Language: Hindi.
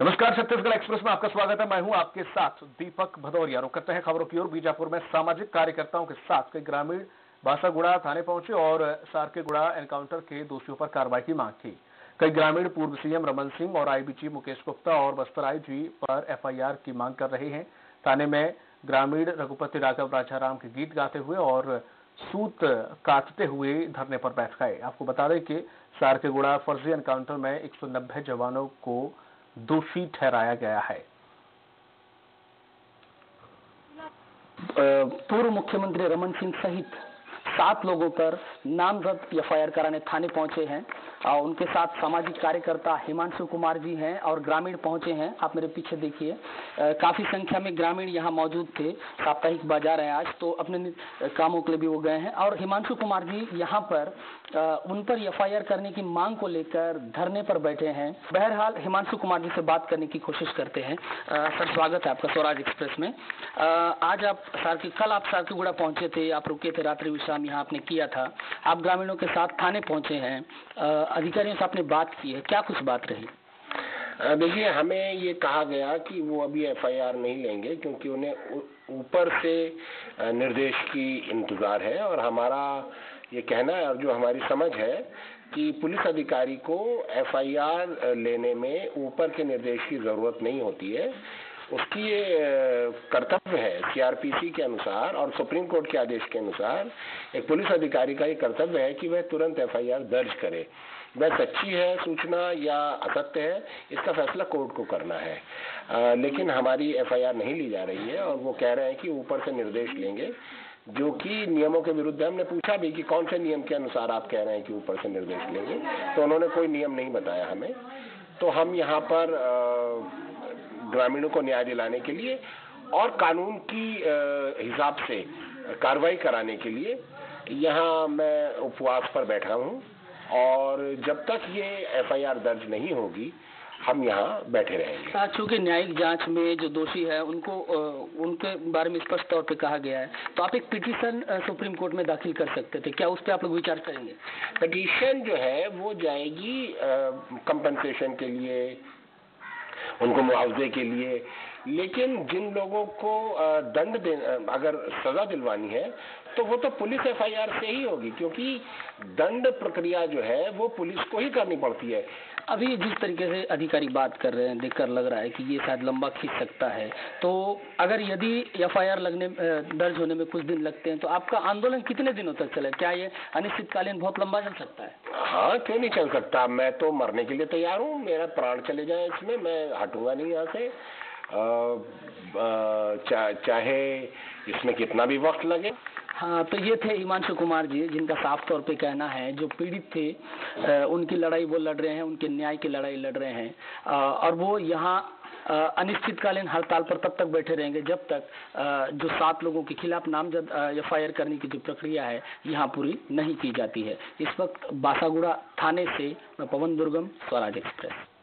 नमस्कार, छत्तीसगढ़ एक्सप्रेस में आपका स्वागत है। मैं हूँ आपके साथ दीपक भदौरिया। रुक करते हैं खबरों की ओर। बीजापुर में सामाजिक कार्यकर्ताओं के साथ कई ग्रामीण बासागुड़ा थाने पहुँचे और सारकेगुड़ा एनकाउंटर के दोषियों पर कार्रवाई की मांग की। कई ग्रामीण पूर्व सीएम रमन सिंह और आईबीची मुकेश गुप्ता और बस्तर आईजी पर एफआईआर की मांग कर रहे हैं। थाने में ग्रामीण रघुपति राघव राजाराम के गीत गाते हुए और सूत काटते हुए धरने पर बैठ गए। आपको बता दें कि सारकेगुड़ा फर्जी एनकाउंटर में 190 जवानों को दोषी ठहराया गया है। पूर्व मुख्यमंत्री रमन सिंह सहित सात लोगों पर नामजद एफआईआर कराने थाने पहुँचे हैं। और उनके साथ सामाजिक कार्यकर्ता हिमांशु कुमार जी हैं और ग्रामीण पहुँचे हैं। आप मेरे पीछे देखिए। काफ़ी संख्या में ग्रामीण यहाँ मौजूद थे। साप्ताहिक बाज़ार है आज तो अपने कामों के लिए भी वो गए हैं। और हिमांशु कुमार जी यहाँ पर उन पर एफआईआर करने की मांग को लेकर धरने पर बैठे हैं। बहरहाल, हिमांशु कुमार जी से बात करने की कोशिश करते हैं। सर, स्वागत है आपका स्वराज एक्सप्रेस में। आज आप सारकी कल आप सारकीगुड़ा पहुँचे थे, आप रुके थे रात्रि विश्राम यहाँ आपने किया था। आप ग्रामीणों के साथ थाने पहुँचे हैं। अधिकारियों से आपने बात की है। क्या कुछ बात रही? देखिए, हमें ये कहा गया कि वो अभी एफआईआर नहीं लेंगे क्योंकि उन्हें ऊपर से निर्देश की इंतज़ार है और हमारा ये कहना है और जो हमारी समझ है कि पुलिस अधिकारी को एफआईआर लेने में ऊपर के निर्देश की ज़रूरत नहीं होती है। उसकी ये कर्तव्य है सीआरपीसी के अनुसार और सुप्रीम कोर्ट के आदेश के अनुसार एक पुलिस अधिकारी का ये कर्तव्य है कि वह तुरंत एफआईआर दर्ज करे। वह सच्ची है सूचना या असत्य है इसका फैसला कोर्ट को करना है। आ, लेकिन हमारी एफआईआर नहीं ली जा रही है और वो कह रहे हैं कि ऊपर से निर्देश लेंगे जो कि नियमों के विरुद्ध हमने पूछा भी कि कौन से नियम के अनुसार आप कह रहे हैं कि ऊपर से निर्देश लेंगे तो उन्होंने कोई नियम नहीं बताया हमें। तो हम यहाँ पर ग्रामीणों को न्याय दिलाने के लिए और कानून की हिसाब से कार्रवाई कराने के लिए यहाँ मैं उपवास पर बैठा हूँ। और जब तक ये एफआईआर दर्ज नहीं होगी हम यहाँ बैठे रहेंगे। चूँकि न्यायिक जाँच में जो दोषी है उनको उनके बारे में स्पष्ट तौर पे कहा गया है। तो आप एक पिटीशन सुप्रीम कोर्ट में दाखिल कर सकते थे। क्या उस पर आप लोग विचार करेंगे? पिटीशन जो है वो जाएगी कंपनसेशन के लिए उनको मुआवजे के लिए लेकिन जिन लोगों को दंड दे अगर सजा दिलवानी है तो वो तो पुलिस एफआईआर से ही होगी क्योंकि दंड प्रक्रिया जो है वो पुलिस को ही करनी पड़ती है। अभी जिस तरीके से अधिकारी बात कर रहे हैं देखकर लग रहा है कि ये शायद लंबा खींच सकता है। तो अगर यदि एफआईआर लगने दर्ज होने में कुछ दिन लगते हैं तो आपका आंदोलन कितने दिनों तक चले? क्या ये अनिश्चितकालीन बहुत लंबा चल सकता है? हाँ क्यों नहीं चल सकता? मैं तो मरने के लिए तैयार हूँ मेरा प्राण चले जाए इसमें मैं हटूँगा नहीं यहाँ से। चा, चाहे इसमें कितना भी वक्त लगे। हाँ तो ये थे हिमांशु कुमार जी जिनका साफ़ तौर पे कहना है जो पीड़ित थे उनकी लड़ाई वो लड़ रहे हैं उनके न्याय की लड़ाई लड़ रहे हैं। और वो यहाँ अनिश्चितकालीन हड़ताल पर तब तक बैठे रहेंगे जब तक जो सात लोगों के खिलाफ नामजद एफ़ आई करने की जो प्रक्रिया है यहाँ पूरी नहीं की जाती है। इस वक्त बासागुड़ा थाने से पवन दुर्गम स्वराज एक्सप्रेस।